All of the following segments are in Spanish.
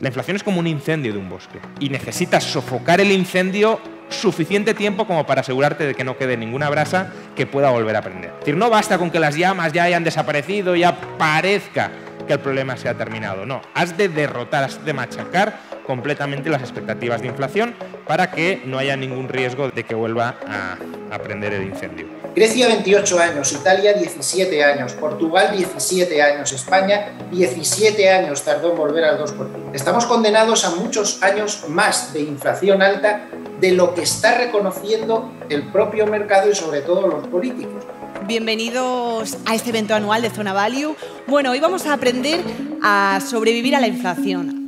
La inflación es como un incendio de un bosque y necesitas sofocar el incendio suficiente tiempo como para asegurarte de que no quede ninguna brasa que pueda volver a prender. Es decir, no basta con que las llamas ya hayan desaparecido, ya parezca que el problema se ha terminado. No, has de derrotar, has de machacar completamente las expectativas de inflación para que no haya ningún riesgo de que vuelva a, a prender el incendio. Grecia 28 años, Italia 17 años, Portugal 17 años, España 17 años tardó en volver al 2%. Estamos condenados a muchos años más de inflación alta de lo que está reconociendo el propio mercado y sobre todo los políticos. Bienvenidos a este evento anual de Zona Value. Bueno, hoy vamos a aprender a sobrevivir a la inflación.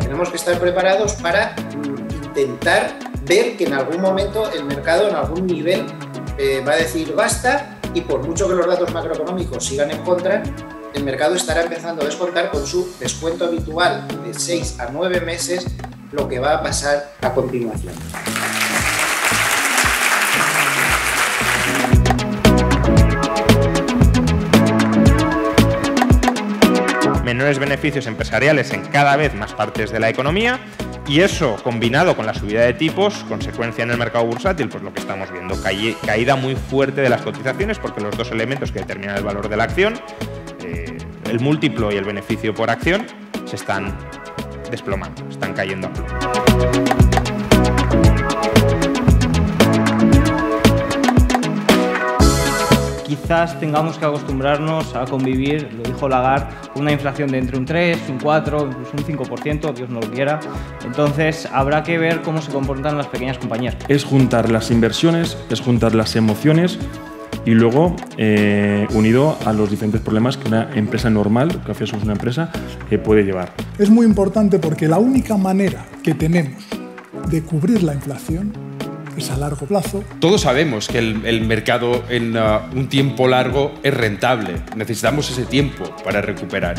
Tenemos que estar preparados para intentar ver que en algún momento el mercado, en algún nivel, eh, va a decir basta y por mucho que los datos macroeconómicos sigan en contra, el mercado estará empezando a descontar con su descuento habitual de 6 a 9 meses lo que va a pasar a continuación. menores beneficios empresariales en cada vez más partes de la economía y eso combinado con la subida de tipos, consecuencia en el mercado bursátil, pues lo que estamos viendo, caída muy fuerte de las cotizaciones porque los dos elementos que determinan el valor de la acción, eh, el múltiplo y el beneficio por acción, se están desplomando, están cayendo a plomo. Quizás tengamos que acostumbrarnos a convivir, lo dijo Lagarde, con una inflación de entre un 3, un 4, incluso un 5%, Dios no lo quiera. Entonces habrá que ver cómo se comportan las pequeñas compañías. Es juntar las inversiones, es juntar las emociones y luego eh, unido a los diferentes problemas que una empresa normal, Café somos una empresa, eh, puede llevar. Es muy importante porque la única manera que tenemos de cubrir la inflación es a largo plazo. Todos sabemos que el, mercado en ah, un tiempo largo es rentable. Necesitamos ese tiempo para recuperar.